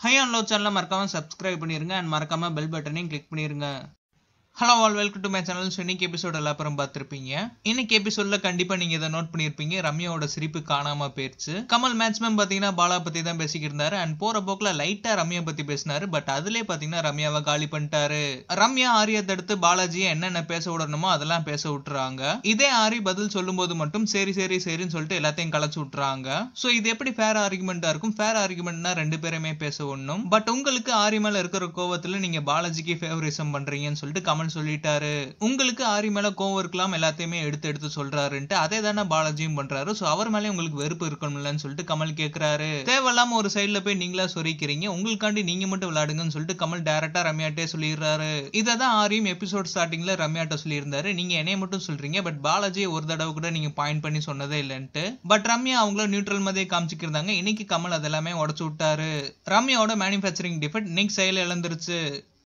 High and low சேனலை மறக்காமல் subscribe பண்ணிடுங்க அண்ட் மறக்காமல் பெல் பட்டனையும் கிளிக் பண்ணிடுங்க hello all welcome to my channel so இன்னைக்கு எபிசோட் எல்லாப்பறம் பார்த்துருப்பீங்க. இன்னைக்கு எபிசோட்ல கண்டிப்பா நீங்க இதை நோட் பண்ணியிருப்பீங்க. ரம்யாவோட சிரிப்பு காணாம போயிருச்சு. கமல் மேட்ச்மேன் பாத்தீங்கன்னா பாலா பத்தி தான் பேசிக்கிட்டு இருந்தாரு. அண்ட் போற போக்குல லைட்டா ரம்யா பத்தி பேசினாரு. பட் அதுலயே பாத்தீங்கன்னா ரம்யாவை காலி பண்ணிட்டாரு. ரம்யா ஆரியை தடுத்து பாலாஜியை என்னென்ன பேச விடணுமோ அதெல்லாம் பேச விட்டுறாங்க. இதே ஆரி பதில் சொல்லும்போது மட்டும் சரி சரி சரின்னு சொல்லிட்டு எல்லாத்தையும் களைச்சு விட்டுறாங்க. ஸோ இது எப்படி ஃபேர் ஆர்குமெண்டா இருக்கும்? ஃபேர் ஆர்குமெண்ட்னா ரெண்டு பேருமே பேச ஒண்ணும் பட் உங்களுக்கு ஆரி மேல இருக்கிற கோவத்துல நீங்க பாலாஜிக்கு ஃபேவரிசம் பண்றீங்கன்னு சொல்லிட்டு கமல் சொல்லிட்டாரு. உங்களுக்கு ஆரி மேல கோவம் இருக்கலாம் எல்லாத்தையுமே எடுத்து எடுத்து சொல்றாருன்ட்டு அதே தானே பாலாஜியும் பண்றாரு. ஸோ அவர் மேலே உங்களுக்கு வெறுப்பு இருக்கணும்லன்னு சொல்லிட்டு கமல் கேக்குறாரு. தேவையில்லாம ஒரு சைடுல போய் நீங்களா சொரிக்கிறீங்க உங்களுக்காண்டி நீங்க மட்டும் விளையாடுங்கன்னு சொல்லிட்டு கமல் டேரக்டா ரம்யாட்டே சொல்லிடுறாரு. இதை தான் ஆரியும் எபிசோட் ஸ்டார்டிங்ல ரம்யாட்ட சொல்லியிருந்தாரு. நீங்க என்னைய மட்டும் சொல்றீங்க பட் பாலாஜியை ஒரு தடவை கூட நீங்க பாயிண்ட் பண்ணி சொன்னதே இல்லைன்ட்டு. பட் ரம்யா அவங்கள நியூட்ரல் மாதிரியே காமிச்சிக்கிருந்தாங்க. இன்னைக்கு கமல் அதெல்லாமே உடச்சு விட்டாரு. ரம்யாவோட மேனுஃபேக்சரிங் டிஃபெக்ட் இன்னைக்கு செயல் இழந்துருச்சு.